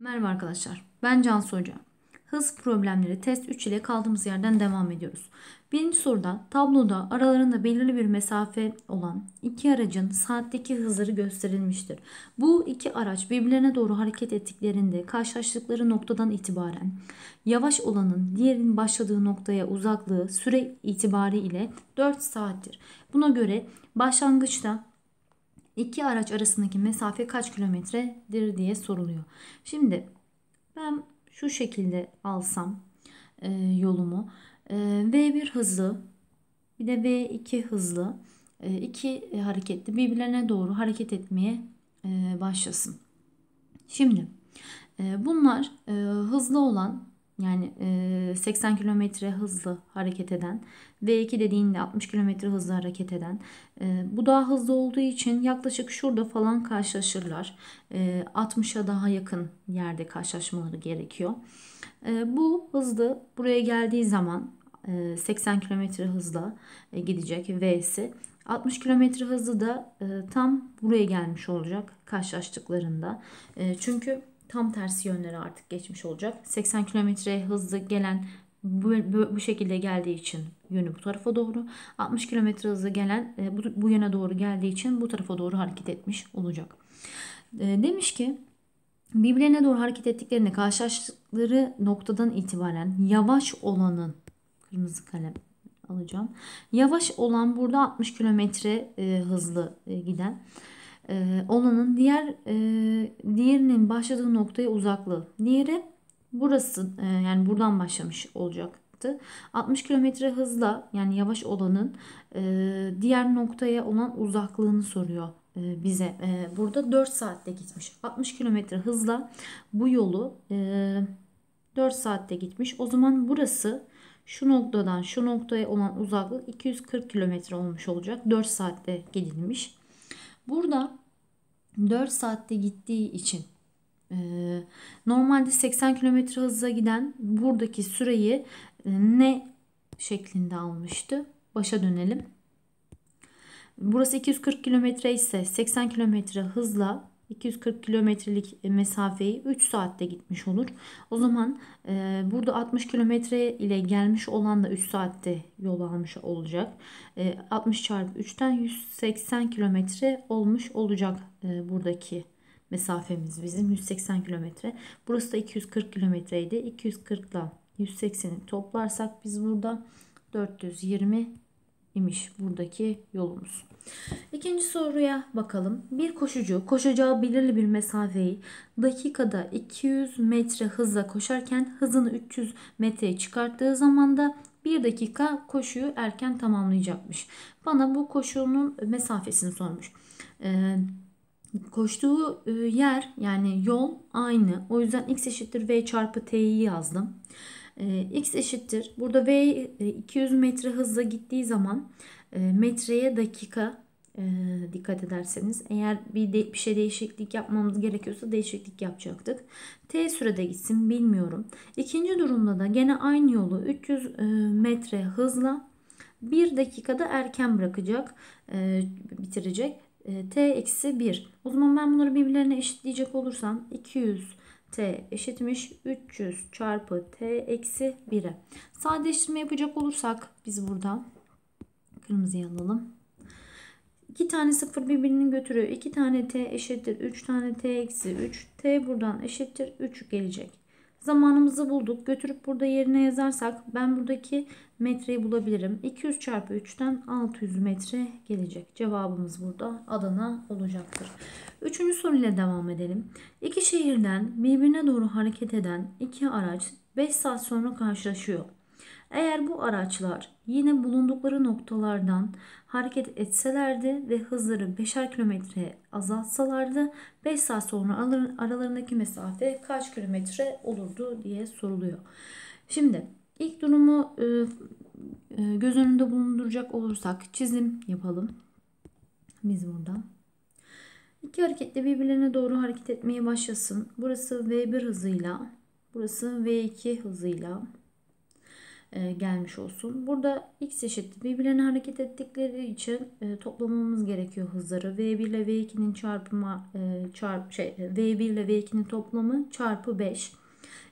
Merhaba arkadaşlar. Ben Cansu Hoca. Hız problemleri test 3 ile kaldığımız yerden devam ediyoruz. Birinci soruda tabloda aralarında belirli bir mesafe olan iki aracın saatteki hızları gösterilmiştir. Bu iki araç birbirlerine doğru hareket ettiklerinde karşılaştıkları noktadan itibaren yavaş olanın diğerinin başladığı noktaya uzaklığı süre itibariyle 4 saattir. Buna göre başlangıçta iki araç arasındaki mesafe kaç kilometredir diye soruluyor. Şimdi ben şu şekilde alsam e, yolumu e, V1 hızlı bir de V2 hızlı e, iki hareketli birbirlerine doğru hareket etmeye e, başlasın. Şimdi e, bunlar e, hızlı olan yani 80 e, km hızlı hareket eden V2 dediğinde 60 km hızlı hareket eden bu daha hızlı olduğu için yaklaşık şurada falan karşılaşırlar. 60'a e, daha yakın yerde karşılaşmaları gerekiyor. Bu hızlı buraya geldiği zaman 80 km hızla gidecek V'si. 60 km hızlı da tam buraya gelmiş olacak karşılaştıklarında. Çünkü tam tersi yönlere artık geçmiş olacak. 80 km hızlı gelen bu, bu, bu şekilde geldiği için yönü bu tarafa doğru. 60 km hızlı gelen e, bu, bu yöne doğru geldiği için bu tarafa doğru hareket etmiş olacak. E, demiş ki birbirlerine doğru hareket ettiklerinde karşılaştıkları noktadan itibaren yavaş olanın kırmızı kalem alacağım. Yavaş olan burada 60 km e, hızlı giden e, olanın diğer e, diğerinin başladığı noktaya uzaklığı. Diğeri burası e, yani buradan başlamış olacaktı. 60 km hızla yani yavaş olanın e, diğer noktaya olan uzaklığını soruyor e, bize. E, burada 4 saatte gitmiş. 60 km hızla bu yolu e, 4 saatte gitmiş. O zaman burası şu noktadan şu noktaya olan uzaklık 240 km olmuş olacak. 4 saatte gidilmiş. Burada 4 saatte gittiği için e, normalde 80 km hızla giden buradaki süreyi e, ne şeklinde almıştı? Başa dönelim. Burası 240 km ise 80 km hızla 240 kilometrelik mesafeyi 3 saatte gitmiş olur. O zaman e, burada 60 kilometre ile gelmiş olan da 3 saatte yol almış olacak. E, 60 çarpı 3'ten 180 kilometre olmuş olacak e, buradaki mesafemiz bizim 180 kilometre. Burası da 240 kilometreydi. 240 ile 180'i toplarsak biz burada 420 imiş buradaki yolumuz. İkinci soruya bakalım. Bir koşucu koşacağı belirli bir mesafeyi dakikada 200 metre hızla koşarken hızını 300 metreye çıkarttığı zaman da bir dakika koşuyu erken tamamlayacakmış. Bana bu koşunun mesafesini sormuş. Ee, koştuğu e, yer yani yol aynı. O yüzden x eşittir v çarpı t'yi yazdım. Ee, x eşittir. Burada v 200 e, metre hızla gittiği zaman metreye dakika e, dikkat ederseniz eğer bir, de, bir şey değişiklik yapmamız gerekiyorsa değişiklik yapacaktık. T sürede gitsin bilmiyorum. İkinci durumda da gene aynı yolu 300 e, metre hızla 1 dakikada erken bırakacak, e, bitirecek. E, T eksi 1. O zaman ben bunları birbirlerine eşitleyecek olursam 200 T eşitmiş 300 çarpı T eksi 1'e. Sadeleştirme yapacak olursak biz burada kırmızıyı alalım. 2 tane 0 birbirini götürüyor. 2 tane t eşittir 3 tane t eksi 3. t buradan eşittir 3 gelecek. Zamanımızı bulduk. Götürüp burada yerine yazarsak ben buradaki metreyi bulabilirim. 200 çarpı 3'ten 600 metre gelecek. Cevabımız burada Adana olacaktır. Üçüncü soruyla devam edelim. İki şehirden birbirine doğru hareket eden iki araç 5 saat sonra karşılaşıyor. Eğer bu araçlar yine bulundukları noktalardan hareket etselerdi ve hızları 5'er kilometre azaltsalardı 5 saat sonra aralarındaki mesafe kaç kilometre olurdu diye soruluyor. Şimdi ilk durumu e, e, göz önünde bulunduracak olursak çizim yapalım. Biz burada. İki hareketli birbirlerine doğru hareket etmeye başlasın. Burası V1 hızıyla, burası V2 hızıyla e, gelmiş olsun. Burada x eşittir. Birbirlerine hareket ettikleri için e, toplamamız gerekiyor hızları. V1 ile V2'nin çarpımı e, çarp şey V1 ile V2'nin toplamı çarpı 5.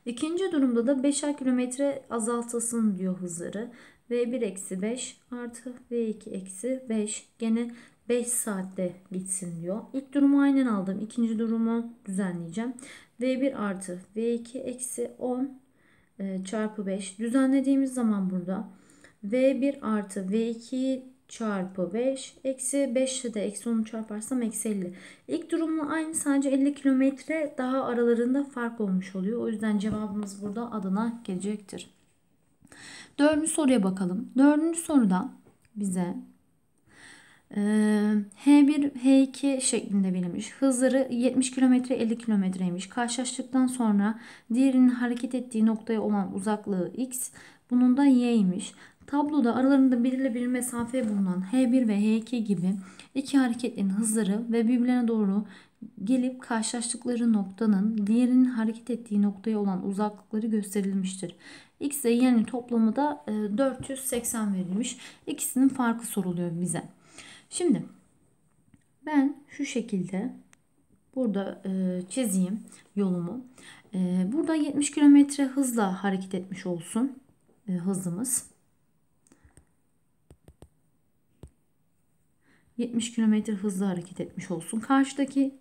İkinci durumda da 5'er kilometre azaltılsın diyor hızları. V1 eksi 5 artı V2 eksi 5 gene 5 saatte gitsin diyor. İlk durumu aynen aldım. İkinci durumu düzenleyeceğim. V1 artı V2 eksi 10 e, çarpı 5 düzenlediğimiz zaman burada V1 artı V2 çarpı 5 eksi 5 ile de eksi 10'u çarparsam eksi 50. İlk durumla aynı sadece 50 kilometre daha aralarında fark olmuş oluyor. O yüzden cevabımız burada adına gelecektir. Dördüncü soruya bakalım. Dördüncü soruda bize H1, H2 şeklinde verilmiş. Hızları 70 km 50 kilometreymiş. Karşılaştıktan sonra diğerinin hareket ettiği noktaya olan uzaklığı x. Bunun da y'ymiş. Tabloda aralarında belirli bir mesafe bulunan H1 ve H2 gibi iki hareketin hızları ve birbirlerine doğru gelip karşılaştıkları noktanın diğerinin hareket ettiği noktaya olan uzaklıkları gösterilmiştir. X ile y'nin toplamı da 480 verilmiş. İkisinin farkı soruluyor bize. Şimdi ben şu şekilde burada e, çizeyim yolumu. E, burada 70 km hızla hareket etmiş olsun e, hızımız. 70 km hızla hareket etmiş olsun. Karşıdaki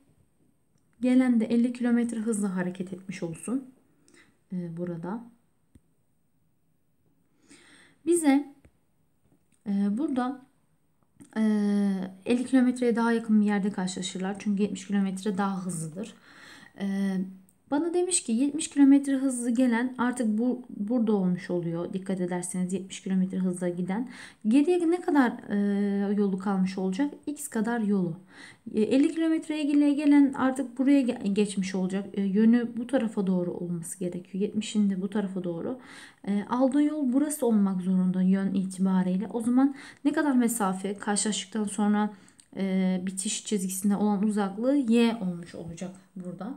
gelen de 50 km hızla hareket etmiş olsun. E, burada. Bize e, burada 50 kilometreye daha yakın bir yerde karşılaşırlar. Çünkü 70 kilometre daha hızlıdır. Bana demiş ki 70 km hızlı gelen artık bu burada olmuş oluyor. Dikkat ederseniz 70 km hızla giden. Geriye ne kadar e, yolu kalmış olacak? X kadar yolu. E, 50 kilometreye gelen artık buraya geçmiş olacak. E, yönü bu tarafa doğru olması gerekiyor. 70'in de bu tarafa doğru. E, aldığı yol burası olmak zorunda yön itibariyle. O zaman ne kadar mesafe karşılaştıktan sonra e, bitiş çizgisinde olan uzaklığı y olmuş olacak burada.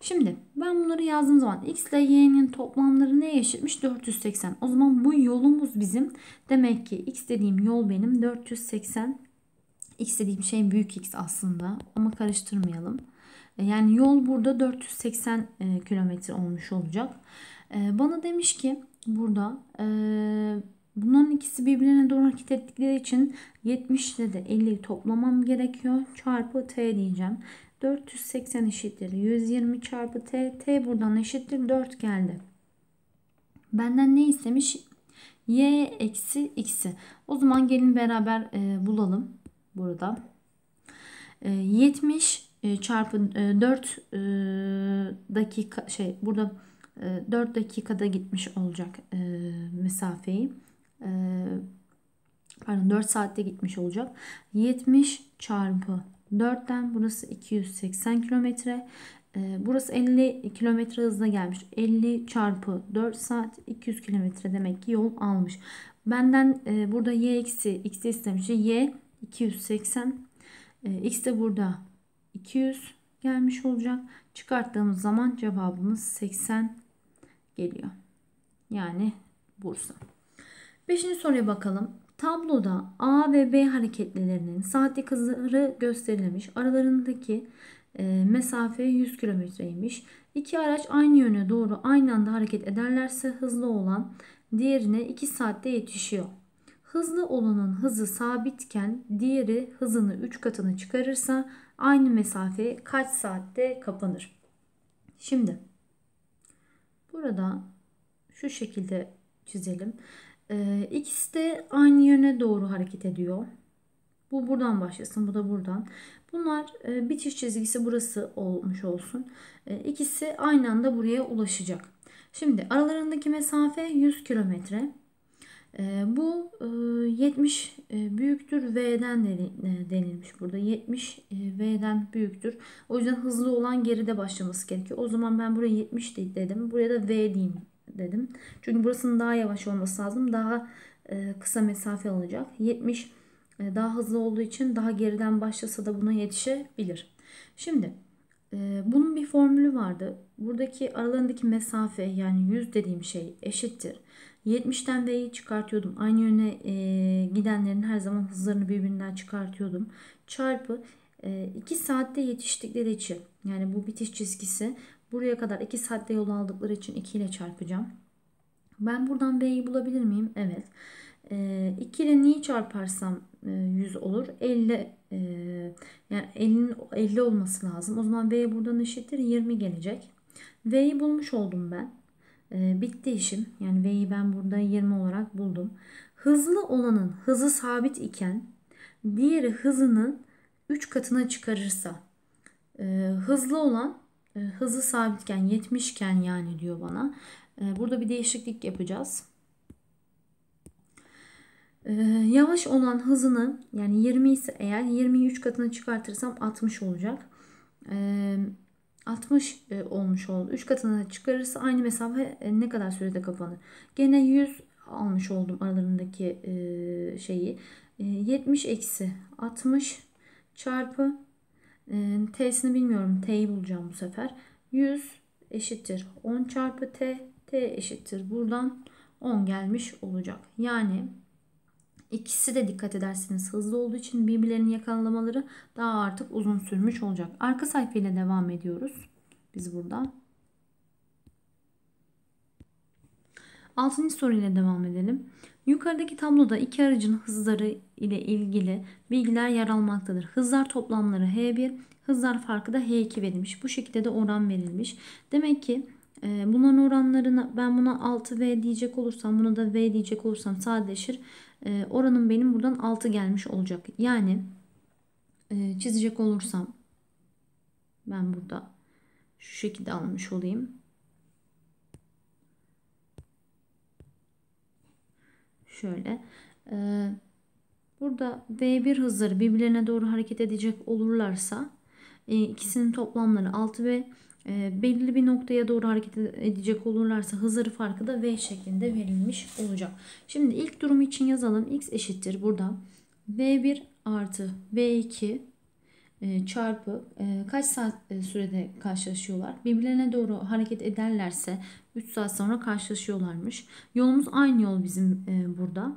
Şimdi ben bunları yazdığım zaman x ile y'nin toplamları neye eşitmiş? 480. O zaman bu yolumuz bizim. Demek ki x dediğim yol benim 480. X dediğim şey büyük x aslında ama karıştırmayalım. E, yani yol burada 480 e, kilometre olmuş olacak. E, bana demiş ki burada bunların ikisi birbirine doğru hareket ettikleri için 70 ile de 50'yi toplamam gerekiyor. Çarpı t diyeceğim. 480 eşittir 120 çarpı t. t buradan eşittir 4 geldi. Benden ne istemiş? y eksi x'i. O zaman gelin beraber e, bulalım burada. E, 70 e, çarpı e, 4 e, dakika şey burada e, 4 dakikada gitmiş olacak e, mesafeyi. Pardon 4 saatte gitmiş olacak. 70 çarpı 4'ten burası 280 kilometre. Burası 50 kilometre hızla gelmiş. 50 çarpı 4 saat 200 kilometre demek ki yol almış. Benden burada y eksi x istemiş. y 280. E, x de burada 200 gelmiş olacak. Çıkarttığımız zaman cevabımız 80 geliyor. Yani Bursa. Beşinci soruya bakalım. Tabloda A ve B hareketlilerinin saatlik hızları gösterilmiş. Aralarındaki e, mesafe 100 kilometreymiş. İki araç aynı yöne doğru aynı anda hareket ederlerse hızlı olan diğerine 2 saatte yetişiyor. Hızlı olanın hızı sabitken diğeri hızını 3 katını çıkarırsa aynı mesafe kaç saatte kapanır? Şimdi burada şu şekilde çizelim. Ee, ikisi de aynı yöne doğru hareket ediyor. Bu buradan başlasın, bu da buradan. Bunlar e, bitiş çizgisi burası olmuş olsun. E, ikisi aynı anda buraya ulaşacak. Şimdi aralarındaki mesafe 100 kilometre. E, bu e, 70 e, büyüktür V'den denilmiş burada. 70 e, V'den büyüktür. O yüzden hızlı olan geride başlaması gerekiyor. O zaman ben buraya 70 dedim. Buraya da V diyeyim dedim. Çünkü burasının daha yavaş olması lazım. Daha e, kısa mesafe alacak. 70 e, daha hızlı olduğu için daha geriden başlasa da buna yetişebilir. Şimdi e, bunun bir formülü vardı. Buradaki aralarındaki mesafe yani 100 dediğim şey eşittir. 70'ten V'yi çıkartıyordum. Aynı yöne e, gidenlerin her zaman hızlarını birbirinden çıkartıyordum. Çarpı 2 e, saatte yetiştikleri için yani bu bitiş çizgisi buraya kadar 2 saatte yol aldıkları için 2 ile çarpacağım. Ben buradan B'yi bulabilir miyim? Evet. E, 2 ile niye çarparsam 100 e, olur. 50 e, yani 50, 50 olması lazım. O zaman V buradan eşittir 20 gelecek. V'yi bulmuş oldum ben. E, bitti işim. Yani V'yi ben burada 20 olarak buldum. Hızlı olanın hızı sabit iken diğeri hızının 3 katına çıkarırsa hızlı olan hızı sabitken 70 iken yani diyor bana. burada bir değişiklik yapacağız. Ee, yavaş olan hızını yani 20 ise eğer 20'yi 3 katına çıkartırsam 60 olacak. Ee, 60 e, olmuş oldu. 3 katına çıkarırsa aynı mesafe e, ne kadar sürede kapanır? Gene 100 almış oldum aralarındaki e, şeyi. E, 70 eksi 60 çarpı t'sini bilmiyorum. T'yi bulacağım bu sefer. 100 eşittir 10 çarpı t. t eşittir buradan 10 gelmiş olacak. Yani İkisi de dikkat ederseniz hızlı olduğu için birbirlerini yakalamaları daha artık uzun sürmüş olacak. Arka sayfayla devam ediyoruz. Biz burada. Altıncı soruyla devam edelim. Yukarıdaki tabloda iki aracın hızları ile ilgili bilgiler yer almaktadır. Hızlar toplamları H1, hızlar farkı da H2 verilmiş. Bu şekilde de oran verilmiş. Demek ki e, bunların oranlarını ben buna 6V diyecek olursam, buna da V diyecek olursam sadeleşir e, oranım benim buradan 6 gelmiş olacak. Yani e, çizecek olursam ben burada şu şekilde almış olayım. Şöyle. E, burada V1 hızları birbirlerine doğru hareket edecek olurlarsa e, ikisinin toplamları 6 ve e, belirli bir noktaya doğru hareket edecek olurlarsa hızları farkı da V şeklinde verilmiş olacak. Şimdi ilk durum için yazalım. X eşittir burada. V1 artı V2 e, çarpı e, kaç saat e, sürede karşılaşıyorlar? Birbirlerine doğru hareket ederlerse 3 saat sonra karşılaşıyorlarmış. Yolumuz aynı yol bizim e, burada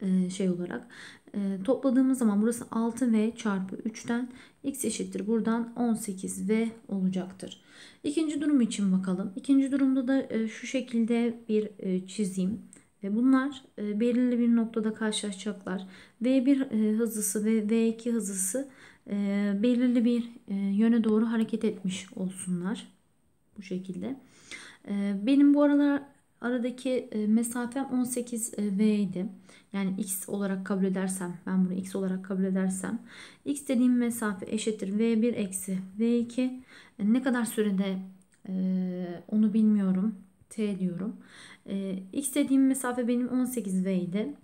e, şey olarak. E, topladığımız zaman burası 6V çarpı 3'ten x eşittir. Buradan 18V olacaktır. İkinci durum için bakalım. İkinci durumda da e, şu şekilde bir e, çizeyim. Ve bunlar e, belirli bir noktada karşılaşacaklar. V1 e, hızlısı ve V2 hızlısı e, belirli bir e, yöne doğru hareket etmiş olsunlar. Bu şekilde. E, benim bu aralar Aradaki e, mesafem 18V e, idi. Yani x olarak kabul edersem ben bunu x olarak kabul edersem x dediğim mesafe eşittir v1 eksi v2 e, ne kadar sürede onu bilmiyorum t diyorum. x dediğim mesafe benim 18v idi.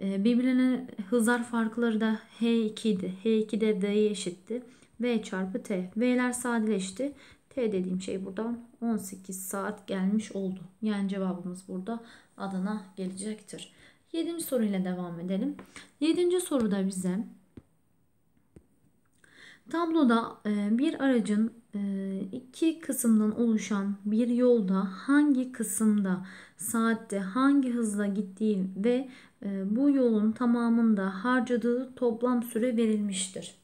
Birbirine hızlar farkları da h2 idi. h2 de v'ye eşitti. v çarpı t. v'ler sadeleşti. T dediğim şey buradan 18 saat gelmiş oldu. Yani cevabımız burada Adana gelecektir. 7. soruyla devam edelim. 7. soruda bize tabloda e, bir aracın e, iki kısımdan oluşan bir yolda hangi kısımda saatte hangi hızla gittiği ve e, bu yolun tamamında harcadığı toplam süre verilmiştir.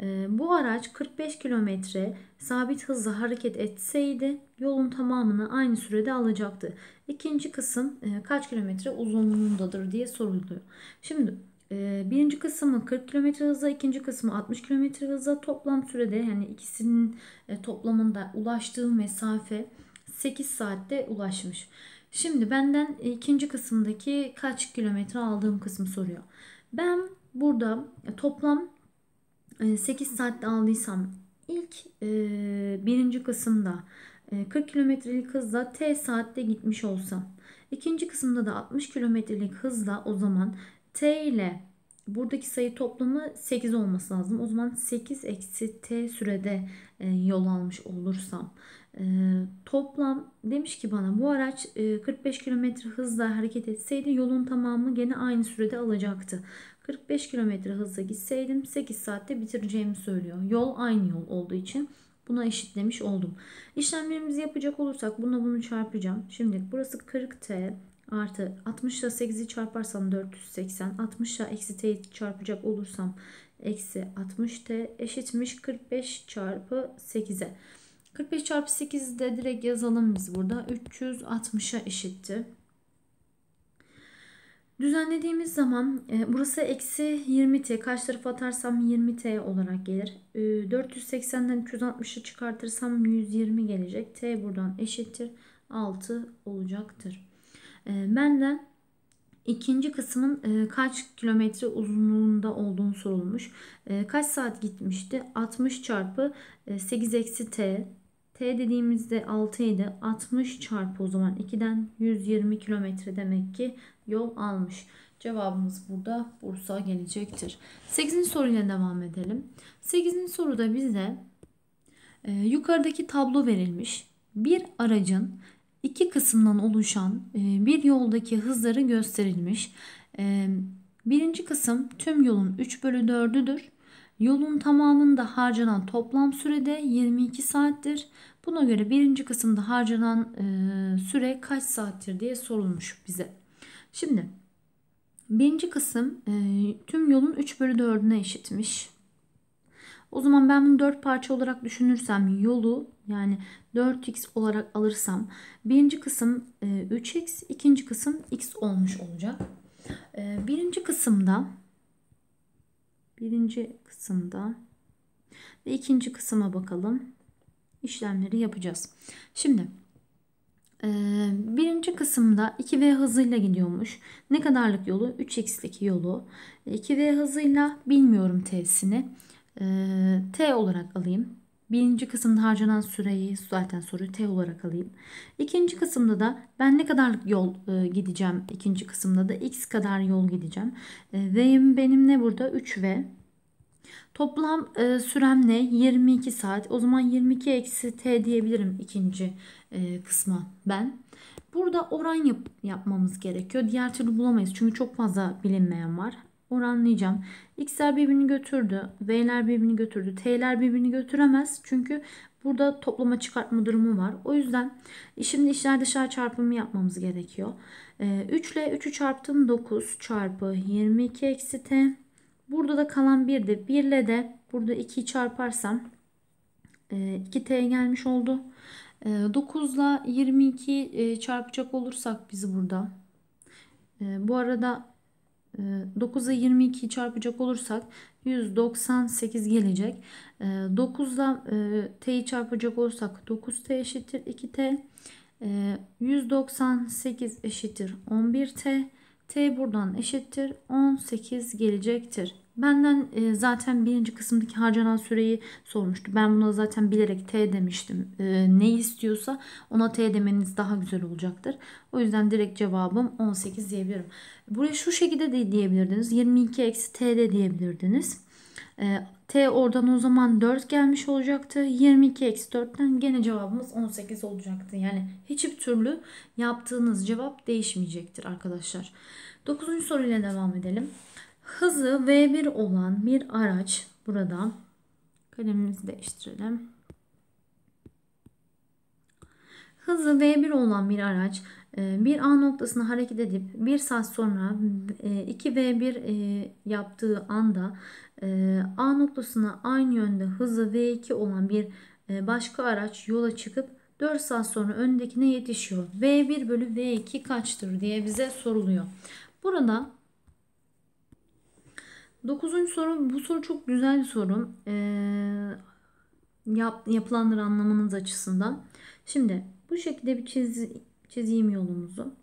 Ee, bu araç 45 kilometre sabit hızla hareket etseydi yolun tamamını aynı sürede alacaktı. İkinci kısım e, kaç kilometre uzunluğundadır diye soruluyor. Şimdi e, birinci kısmı 40 kilometre hızla, ikinci kısmı 60 kilometre hızla toplam sürede yani ikisinin e, toplamında ulaştığı mesafe 8 saatte ulaşmış. Şimdi benden ikinci kısımdaki kaç kilometre aldığım kısmı soruyor. Ben burada toplam 8 ee, saatte aldıysam ilk e, birinci kısımda e, 40 kilometrelik hızla t saatte gitmiş olsam ikinci kısımda da 60 kilometrelik hızla o zaman t ile buradaki sayı toplamı 8 olması lazım. O zaman 8 eksi t sürede e, yol almış olursam e, toplam demiş ki bana bu araç e, 45 kilometre hızla hareket etseydi yolun tamamı gene aynı sürede alacaktı. 45 km hızla gitseydim 8 saatte bitireceğimi söylüyor. Yol aynı yol olduğu için buna eşitlemiş oldum. İşlemlerimizi yapacak olursak buna bunu çarpacağım. Şimdi burası 40T artı 60 ile 8'i çarparsam 480 60 ile eksi t'yi çarpacak olursam eksi 60 t eşitmiş 45 çarpı 8'e. 45 çarpı 8 de direkt yazalım biz burada. 360'a eşitti. Düzenlediğimiz zaman e, burası eksi 20t. Kaç tarafa atarsam 20t olarak gelir. E, 480'den 360'ı çıkartırsam 120 gelecek. t buradan eşittir. 6 olacaktır. E, benden ikinci kısmın e, kaç kilometre uzunluğunda olduğunu sorulmuş. E, kaç saat gitmişti? 60 çarpı e, 8 eksi t T dediğimizde 6 idi. 60 çarpı o zaman 2'den 120 kilometre demek ki yol almış. Cevabımız burada Bursa gelecektir. 8. soruyla devam edelim. 8. soruda bize e, yukarıdaki tablo verilmiş. Bir aracın iki kısımdan oluşan e, bir yoldaki hızları gösterilmiş. E, birinci kısım tüm yolun 3 bölü 4'üdür. Yolun tamamında harcanan toplam sürede 22 saattir. Buna göre birinci kısımda harcanan e, süre kaç saattir diye sorulmuş bize. Şimdi birinci kısım e, tüm yolun 3 bölü 4'üne eşitmiş. O zaman ben bunu 4 parça olarak düşünürsem yolu yani 4x olarak alırsam birinci kısım e, 3x ikinci kısım x olmuş olacak. E, birinci kısımda birinci kısımda ve ikinci kısma bakalım. İşlemleri yapacağız. Şimdi e, birinci kısımda 2V hızıyla gidiyormuş. Ne kadarlık yolu? 3x'teki yolu. 2V hızıyla bilmiyorum t'sini. E, t olarak alayım. Birinci kısımda harcanan süreyi zaten soruyu T olarak alayım. İkinci kısımda da ben ne kadarlık yol e, gideceğim? İkinci kısımda da X kadar yol gideceğim. E, V'im benim ne burada? 3V. Toplam e, sürem ne? 22 saat. O zaman 22 eksi T diyebilirim ikinci e, kısma ben. Burada oran yap yapmamız gerekiyor. Diğer türlü bulamayız. Çünkü çok fazla bilinmeyen var oranlayacağım. X'ler birbirini götürdü. V'ler birbirini götürdü. T'ler birbirini götüremez. Çünkü burada toplama çıkartma durumu var. O yüzden şimdi içler dışarı çarpımı yapmamız gerekiyor. 3 ile 3'ü çarptım 9 çarpı 22 eksi T. Burada da kalan 1 de 1 ile de burada 2'yi çarparsam 2T e, gelmiş oldu. 9 ile 22 çarpacak olursak bizi burada. E, bu arada 9'a 22 çarpacak olursak 198 gelecek. 9'da ee, t'yi çarpacak olursak 9t eşittir 2t. 198 ee, eşittir 11t. t buradan eşittir 18 gelecektir. Benden e, zaten birinci kısımdaki harcanan süreyi sormuştu. Ben buna zaten bilerek T demiştim. E, ne istiyorsa ona T demeniz daha güzel olacaktır. O yüzden direkt cevabım 18 diyebilirim. Buraya şu şekilde de diyebilirdiniz. 22 eksi T de diyebilirdiniz. E, T oradan o zaman 4 gelmiş olacaktı. 22 eksi 4'ten gene cevabımız 18 olacaktı. Yani hiçbir türlü yaptığınız cevap değişmeyecektir arkadaşlar. 9. soruyla devam edelim. Hızı V1 olan bir araç burada kalemimizi değiştirelim. Hızı V1 olan bir araç e, bir A noktasına hareket edip bir saat sonra 2V1 e, e, yaptığı anda A noktasına aynı yönde hızı V2 olan bir başka araç yola çıkıp 4 saat sonra öndekine yetişiyor. V1 bölü V2 kaçtır diye bize soruluyor. Burada Dokuzuncu soru. Bu soru çok güzel bir soru. Ee, yap, yapılanları anlamanız açısından. Şimdi bu şekilde bir çiz, çizeyim yolumuzu.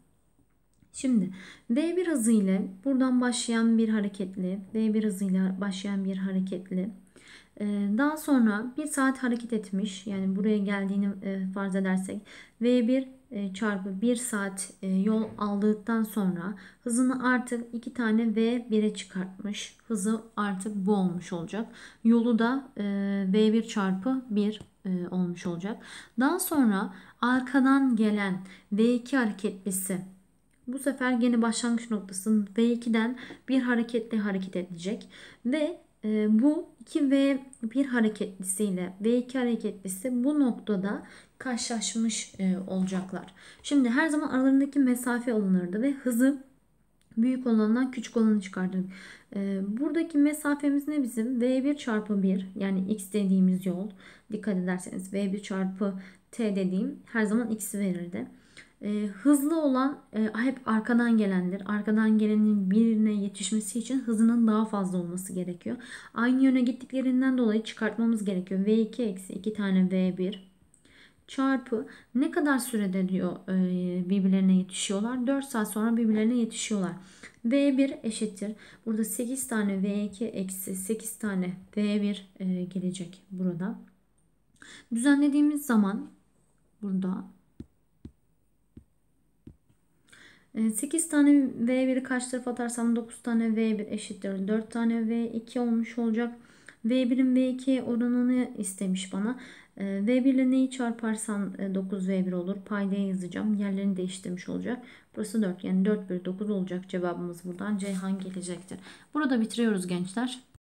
Şimdi V1 hızı ile buradan başlayan bir hareketli, V1 hızıyla başlayan bir hareketli. Ee, daha sonra bir saat hareket etmiş. Yani buraya geldiğini e, farz edersek V1 e, çarpı 1 saat e, yol aldıktan sonra hızını artık 2 tane V 1'e çıkartmış. Hızı artık bu olmuş olacak. Yolu da e, V1 çarpı 1 olmuş olacak. Daha sonra arkadan gelen V2 hareketlisi bu sefer gene başlangıç noktasının V2'den bir hareketle hareket edecek ve bu 2V1 hareketlisiyle V2 hareketlisi bu noktada karşılaşmış e, olacaklar. Şimdi her zaman aralarındaki mesafe alınırdı ve hızı büyük olandan küçük olanı çıkardık. E, buradaki mesafemiz ne bizim? V1 çarpı 1 yani x dediğimiz yol. Dikkat ederseniz V1 çarpı t dediğim her zaman x'i verirdi. E, hızlı olan e, hep arkadan gelendir. Arkadan gelenin birine yetişmesi için hızının daha fazla olması gerekiyor. Aynı yöne gittiklerinden dolayı çıkartmamız gerekiyor. V2 eksi 2 tane V1 çarpı ne kadar sürede diyor e, birbirlerine yetişiyorlar. 4 saat sonra birbirlerine yetişiyorlar. V1 eşittir. Burada 8 tane V2 eksi 8 tane V1 e, gelecek burada. Düzenlediğimiz zaman burada 8 tane V1'i kaç tarafa atarsam 9 tane V1 eşittir. 4 tane V2 olmuş olacak. V1'in V2 oranını istemiş bana. V1 ile neyi çarparsam 9V1 olur. Paydaya yazacağım. Yerlerini değiştirmiş olacak. Burası 4 yani 4 bölü 9 olacak cevabımız buradan. Ceyhan gelecektir. Burada bitiriyoruz gençler.